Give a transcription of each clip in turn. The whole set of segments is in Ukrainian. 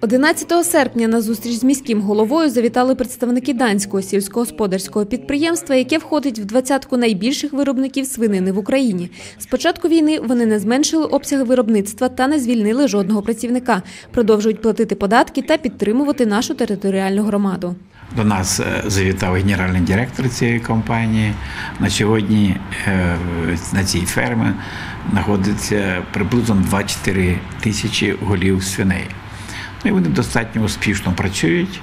11 серпня на зустріч з міським головою завітали представники данського сільськогосподарського підприємства, яке входить в двадцятку найбільших виробників свинини в Україні. З початку війни вони не зменшили обсяги виробництва та не звільнили жодного працівника. Продовжують платити податки та підтримувати нашу територіальну громаду. До нас е, завітав генеральний директор цієї компанії. На сьогодні е, на цій фермі знаходиться приблизно 24 тисячі голів свиней. Ну, і вони достатньо успішно працюють.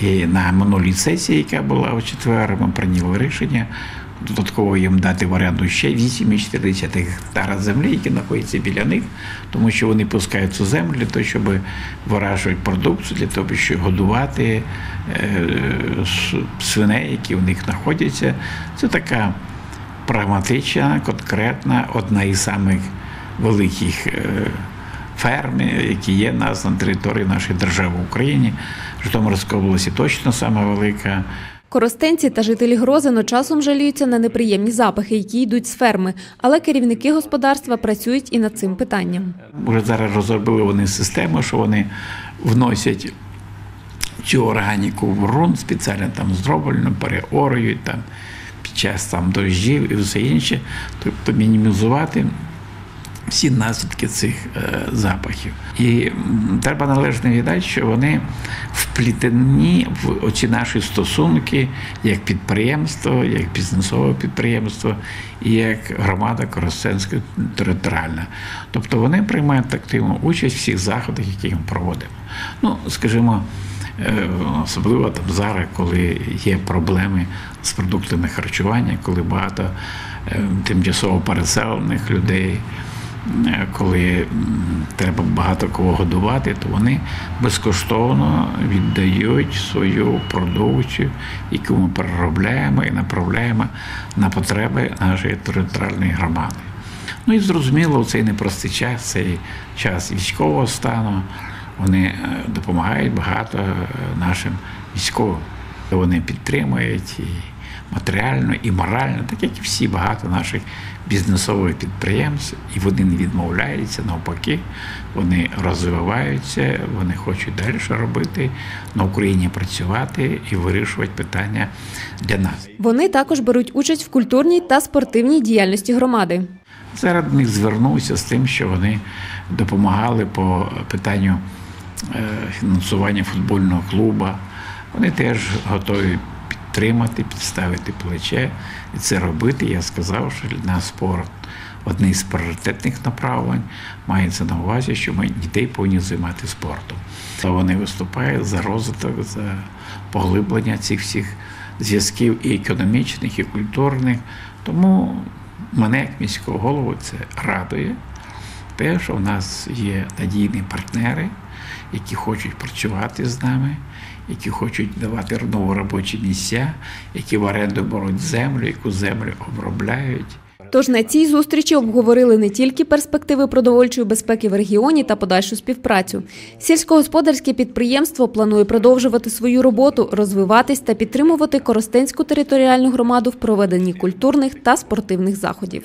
І на минулій сесії, яка була у четвер, ми прийняли рішення додатково їм дати в оренду ще 8,4 гектара землі, які знаходяться біля них, тому що вони пускають цю землю для того, щоб виражувати продукцію, для того, щоб годувати е, свиней, які в них знаходяться. Це така прагматична, конкретна, одна із самих великих. Ферми, які є в нас на території нашої держави в Україні, Житомирська області точно саме велика. Коростенці та жителі Грозино часом жаліються на неприємні запахи, які йдуть з ферми, але керівники господарства працюють і над цим питанням. Уже зараз розробили вони систему, що вони вносять цю органіку в ґрунт, спеціально там зроблено, переорюють там під час там дощів і все інше, тобто мінімізувати всі наслідки цих е, запахів. І треба належно віддати, що вони вплітені в оці наші стосунки як підприємство, як бізнесове підприємство і як громада Коростенська територіальна. Тобто вони приймають активну участь в всіх заходах, які ми проводимо. Ну, скажімо. Е, особливо там зараз, коли є проблеми з продуктами харчування, коли багато е, тимчасово переселених людей, коли треба багато кого годувати, то вони безкоштовно віддають свою продукцію, яку ми переробляємо і направляємо на потреби нашої територіальної громади. Ну і зрозуміло, цей непростий час, цей час військового стану. Вони е, допомагають багато е, нашим військовим. Вони підтримують і матеріально і морально, так як і всі багато наших бізнесових підприємств, і вони не відмовляються, навпаки, вони розвиваються, вони хочуть далі робити на Україні працювати і вирішувати питання для нас. Вони також беруть участь в культурній та спортивній діяльності громади. Зараз них звернувся з тим, що вони допомагали по питанню е, фінансування футбольного клубу. Вони теж готові підтримати, підставити плече і це робити. Я сказав, що для нас спорт одне з пріоритетних направлень мається на увазі, що ми дітей повинні займати спортом. Вони виступають за розвиток, за поглиблення цих всіх зв'язків і економічних, і культурних. Тому мене, як міського голову, це радує. Те, що в нас є надійні партнери, які хочуть працювати з нами, які хочуть давати нові робочі місця, які в оренду беруть землю, яку землю обробляють. Тож на цій зустрічі обговорили не тільки перспективи продовольчої безпеки в регіоні та подальшу співпрацю. Сільськогосподарське підприємство планує продовжувати свою роботу, розвиватись та підтримувати Коростенську територіальну громаду в проведенні культурних та спортивних заходів.